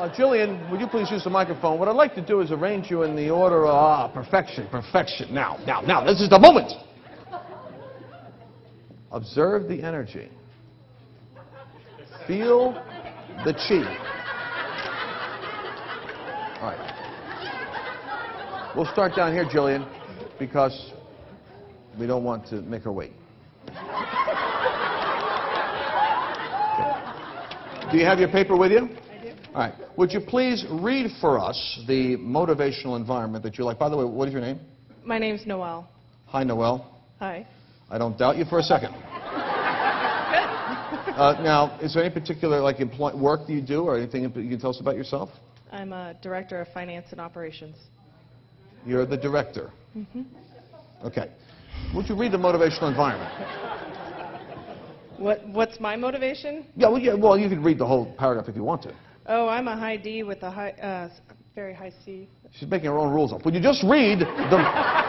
Uh, Jillian, would you please use the microphone? What I'd like to do is arrange you in the order of ah, perfection, perfection. Now, now, now, this is the moment. Observe the energy. Feel the chi. All right. We'll start down here, Jillian, because we don't want to make her wait. Do you have your paper with you? All right. Would you please read for us the motivational environment that you like? By the way, what is your name? My name's Noel. Hi, Noel. Hi. I don't doubt you for a second. Uh, now, is there any particular like employ- work that you do, or anything you can tell us about yourself? I'm a director of finance and operations. You're the director. Okay. Would you read the motivational environment? What, what's my motivation? Yeah. Well, yeah. Well, you can read the whole paragraph if you want to. Oh, I'm a high D with a high, uh, very high C. She's making her own rules up. Would you just read the?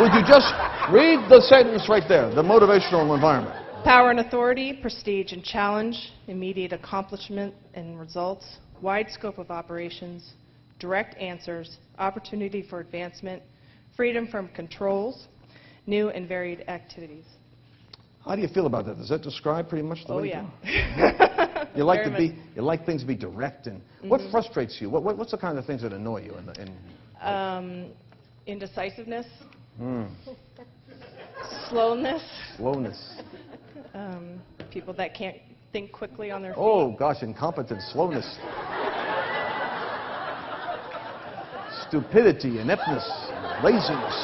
would you just read the sentence right there? The motivational environment. Power and authority, prestige and challenge, immediate accomplishment and results, wide scope of operations, direct answers, opportunity for advancement, freedom from controls, new and varied activities. How do you feel about that? Does that describe pretty much the Oh, way yeah. you like to be. Mm-hmm. you like things to be direct, and what frustrates you? What, what, what's the kind of things that annoy you? In, the, in Um, indecisiveness, Hmm. slowness, slowness? um, people that can't think quickly on their feet. Oh gosh, incompetence, slowness, stupidity, ineptness, laziness.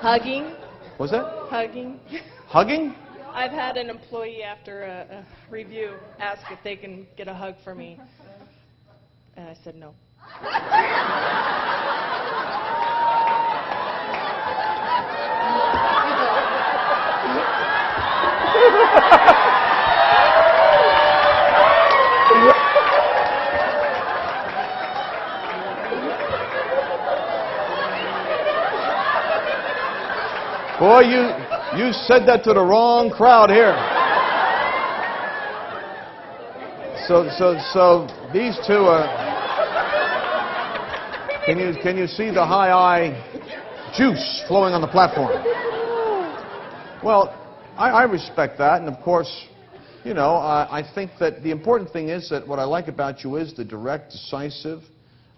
Hugging, What's that hugging. hugging? I've had an employee after a, a review ask if they can get a hug for me. And I said no. Boy, you you said that to the wrong crowd here. So so so these two are. Can you can you see the high I juice flowing on the platform? Well, I, I respect that, and of course, you know, I, I think that the important thing is that what I like about you is the direct, decisive,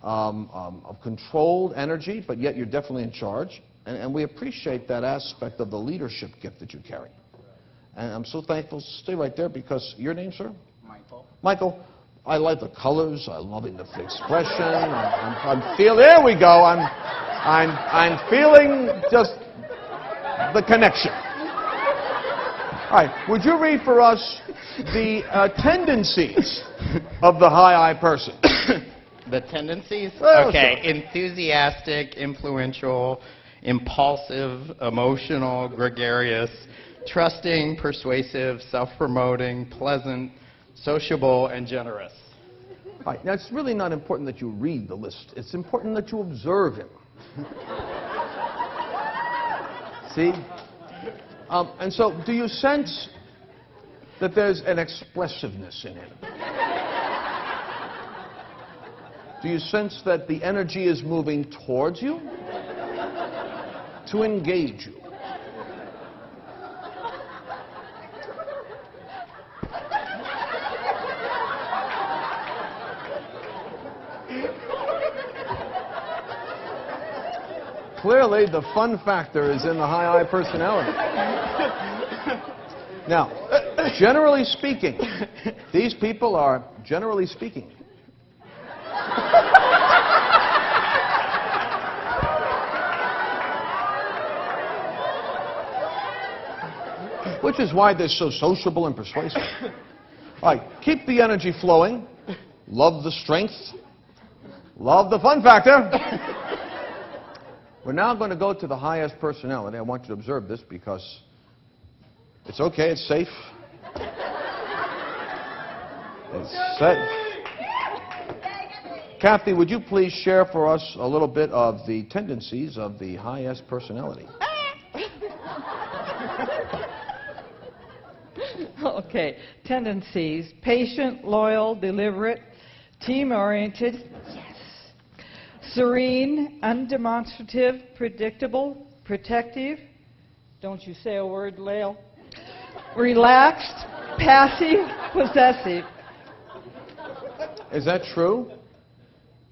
um, um, of controlled energy, but yet you're definitely in charge. And, and we appreciate that aspect of the leadership gift that you carry. And I'm so thankful. Stay right there because your name, sir? Michael. Michael, I like the colors. I'm loving the expression. I'm, I'm, I'm feel. There we go. I'm, I'm, I'm feeling just the connection. All right. Would you read for us the uh, tendencies of the high I person? The tendencies? Well, okay. Enthusiastic, influential, impulsive, emotional, gregarious, trusting, persuasive, self promoting, pleasant, sociable, and generous. All right. Now, it's really not important that you read the list. It's important that you observe him. See? Um, and so, do you sense that there's an expressiveness in him? Do you sense that the energy is moving towards you to engage you? Clearly, the fun factor is in the high I personality. Now, generally speaking, these people are, generally speaking, which is why they're so sociable and persuasive. All right, keep the energy flowing. Love the strength. Love the fun factor. We're now going to go to the high S personality. I want you to observe this because it's okay, it's safe. It's safe. Kathy, would you please share for us a little bit of the tendencies of the high S personality? Okay. Tendencies patient, loyal, deliberate, Team oriented. Yes. Serene, undemonstrative, predictable, protective. Don't you say a word, Lael. Relaxed, passive, possessive. Is that true?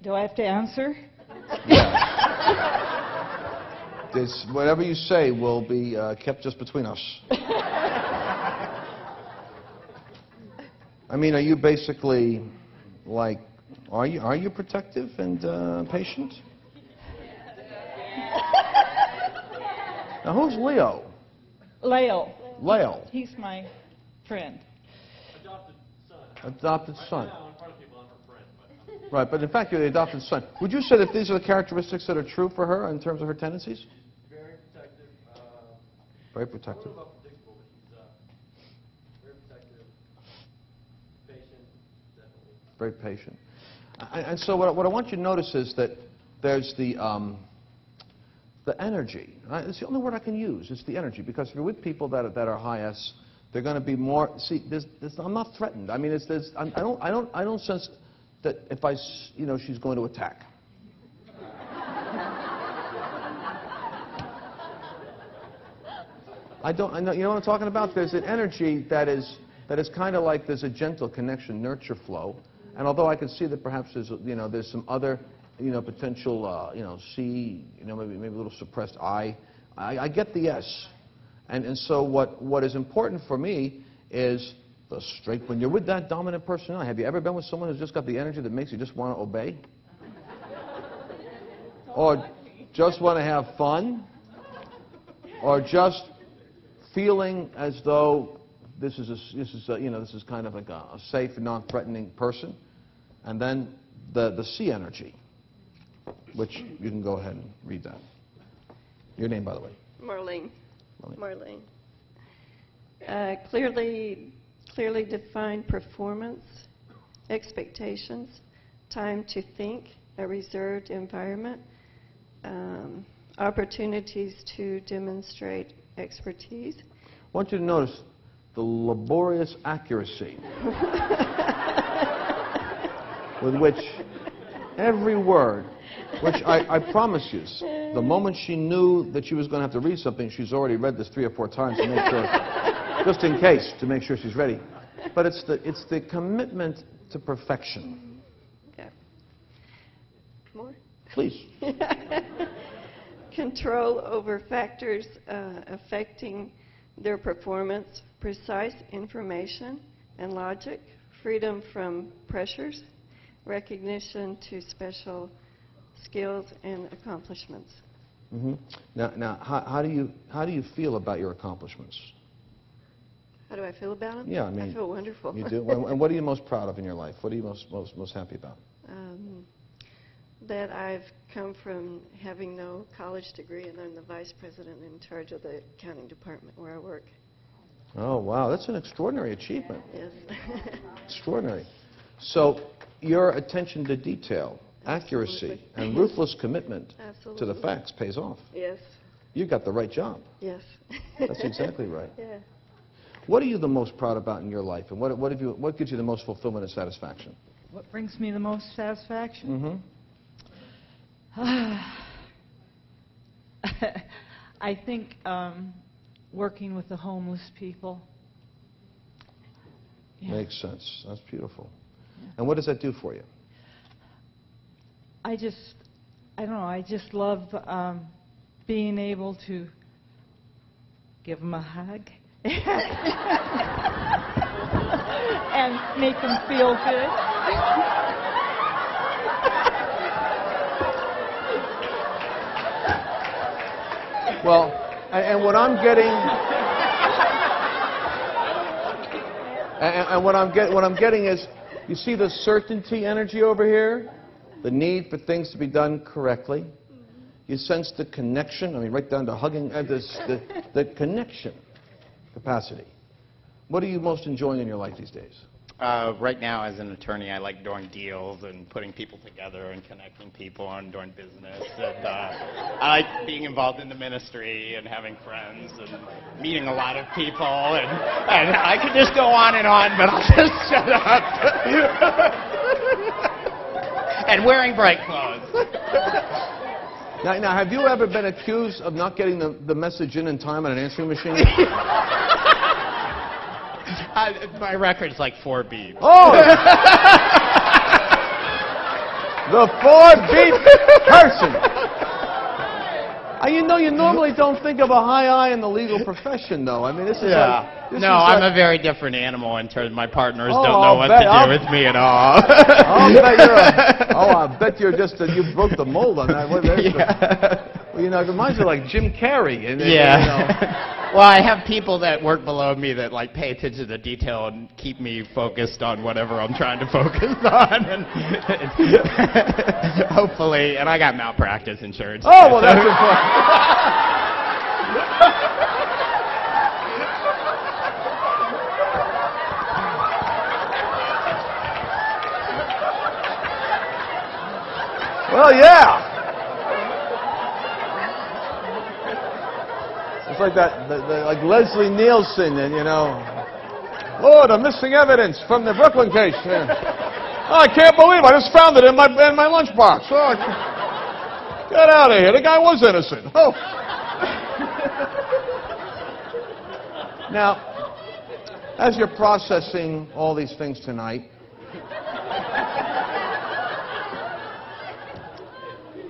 Do I have to answer? This, whatever you say will be uh, kept just between us. I mean, are you basically like, are you are you protective and uh, patient? Now, who's Leo? Leo. Leo, He's my friend. adopted son. Adopted son. Right, but in fact, you're the adopted son. Would you say that these are the characteristics that are true for her in terms of her tendencies? Very protective. Uh, Very I don't know protective. about predictable, but she's uh, very protective, patient, definitely. Very patient. And, and so what, what I want you to notice is that there's the, um, the energy. Right? It's the only word I can use. It's the energy. Because if you're with people that are, that are high S, they're going to be more. See, there's, there's, I'm not threatened. I mean, it's, there's, I, I don't, I don't, I don't sense that if I, you know, she's going to attack. I don't. I know. You know what I'm talking about? There's an energy that is that is kind of like there's a gentle connection, nurture flow. And although I can see that perhaps there's you know there's some other you know potential uh, you know C you know maybe maybe a little suppressed I, I, I get the S. And and so what what is important for me is the strength. When you're with that dominant personality, have you ever been with someone who's just got the energy that makes you just want to obey? or just want to have fun? Or just feeling as though this is a, this is a, you know this is kind of like a, a safe, non-threatening person, and then the the C energy, which you can go ahead and read that. Your name, by the way. Marlene. Marlene. Marlene. Uh, Clearly, clearly defined performance, expectations, time to think, a reserved environment, um, opportunities to demonstrate expertise. I want you to notice the laborious accuracy with which every word, which I, I promise you, the moment she knew that she was going to have to read something, she's already read this three or four times to make sure, just in case, to make sure she's ready. But it's the, it's the commitment to perfection. Yeah. More? Please. Control over factors uh, affecting their performance, precise information and logic, freedom from pressures, recognition to special skills and accomplishments. hmm Now, now how, how, do you, how do you feel about your accomplishments? How do I feel about them? Yeah, I mean, I feel wonderful. You do? and, and what are you most proud of in your life? What are you most, most, most happy about? um, that I've come from having no college degree, and I'm the vice president in charge of the accounting department where I work. Oh, wow, that's an extraordinary achievement. Yes. Extraordinary. So, your attention to detail, accuracy, and ruthless commitment to the facts pays off. yes. You got the right job. Yes. That's exactly right. Yeah. What are you the most proud about in your life, and what, what, have you, what gives you the most fulfillment and satisfaction? What brings me the most satisfaction? Mm-hmm. I think um, working with the homeless people. Yeah. Makes sense. That's beautiful. And what does that do for you? I just, I don't know, I just love um, being able to give them a hug and make them feel good. Well, and, what I'm getting, and, and what I'm get, what I'm getting is, you see the certainty energy over here, the need for things to be done correctly. You sense the connection. I mean, right down to hugging, uh, this, the, the connection capacity. What are you most enjoying in your life these days? Uh, right now, as an attorney, I like doing deals and putting people together and connecting people and doing business. And uh, I like being involved in the ministry and having friends and meeting a lot of people. And, and I could just go on and on, but I'll just shut up. and wearing bright clothes. Now, now, have you ever been accused of not getting the, the message in in time on an answering machine? I, my record's like four beats. Oh! the four beat person. Uh, you know, you normally don't think of a high I in the legal profession, though. I mean, this is like, this no, is I'm like- a very different animal in terms my partners Oh, don't know I'll what bet- to do I'll- with me at all. I'll bet you're a, oh, I bet you're just a, you broke the mold on that. The- yeah. well, you know, it reminds me of like Jim Carrey. And, and, Yeah. You know, well, I have people that work below me that like pay attention to detail and keep me focused on whatever I'm trying to focus on, and hopefully, and I got malpractice insurance. oh, well, that's important. Well, yeah. It's like that, the, the, like Leslie Nielsen, and you know, oh, Lord, I'm missing evidence from the Brooklyn case. Yeah. Oh, I can't believe I just found it in my in my lunchbox. Oh, get out of here! The guy was innocent. Oh. now, as you're processing all these things tonight,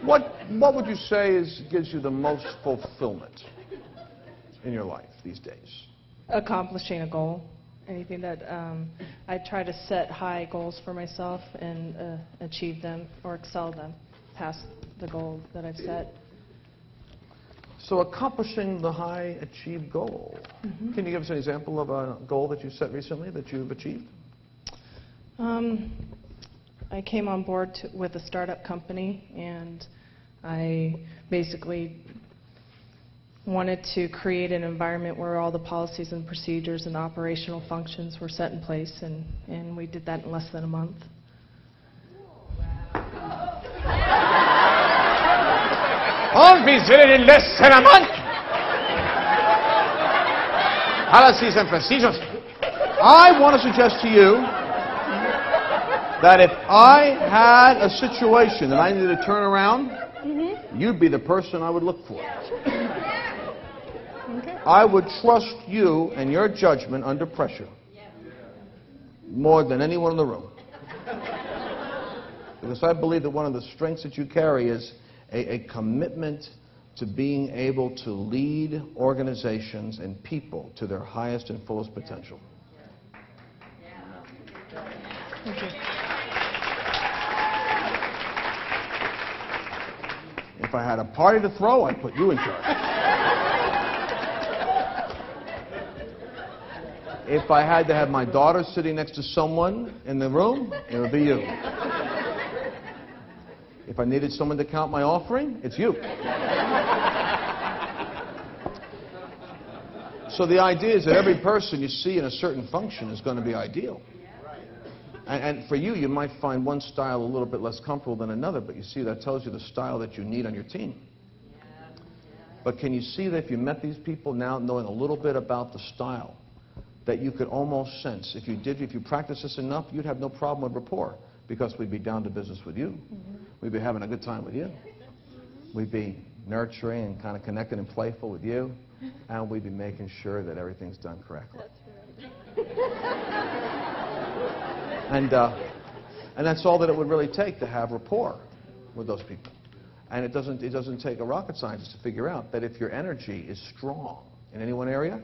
What, what would you say is, gives you the most fulfillment in your life these days? Accomplishing a goal, anything that, um, I try to set high goals for myself and uh, achieve them or excel them past the goal that I've set. So accomplishing the high achieved goal. Can you give us an example of a goal that you set recently that you've achieved? Um, I came on board to, with a startup company, and I basically wanted to create an environment where all the policies and procedures and operational functions were set in place, and, and we did that in less than a month. On visited in less than a month. Policies and procedures. I want to suggest to you that if I had a situation that I needed to turn around, mm-hmm. you'd be the person I would look for. I would trust you and your judgment under pressure more than anyone in the room. Because I believe that one of the strengths that you carry is a, a commitment to being able to lead organizations and people to their highest and fullest potential. Thank you. If I had a party to throw, I'd put you in charge. If I had to have my daughter sitting next to someone in the room, it would be you. If I needed someone to count my offering, it's you. So the idea is that every person you see in a certain function is going to be ideal. And, and for you, you might find one style a little bit less comfortable than another, but you see, that tells you the style that you need on your team. But can you see that if you met these people now, knowing a little bit about the style, that you could almost sense, if you did, if you practice this enough, you'd have no problem with rapport, because we'd be down to business with you. We'd be having a good time with you. We'd be nurturing and kind of connected and playful with you, and we'd be making sure that everything's done correctly. And, uh, and that's all that it would really take to have rapport with those people. And it doesn't, it doesn't take a rocket scientist to figure out that if your energy is strong in any one area,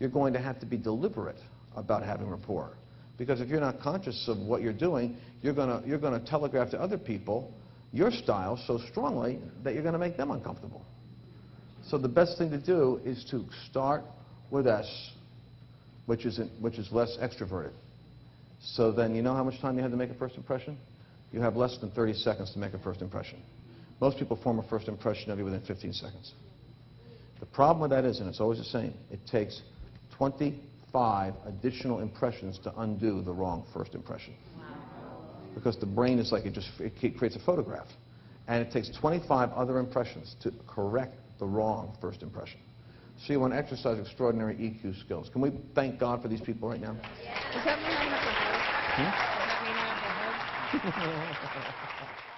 you're going to have to be deliberate about having rapport. Because if you're not conscious of what you're doing, you're going to, you're to telegraph to other people your style so strongly that you're going to make them uncomfortable. So the best thing to do is to start with S, which is, which is less extroverted. So then you know how much time you have to make a first impression? You have less than 30 seconds to make a first impression. Most people form a first impression of you within 15 seconds. The problem with that is, and it's always the same, it takes 25 additional impressions to undo the wrong first impression. Because the brain is like it just it creates a photograph. And it takes 25 other impressions to correct the wrong first impression. So you want to exercise extraordinary EQ skills. Can we thank God for these people right now? Does that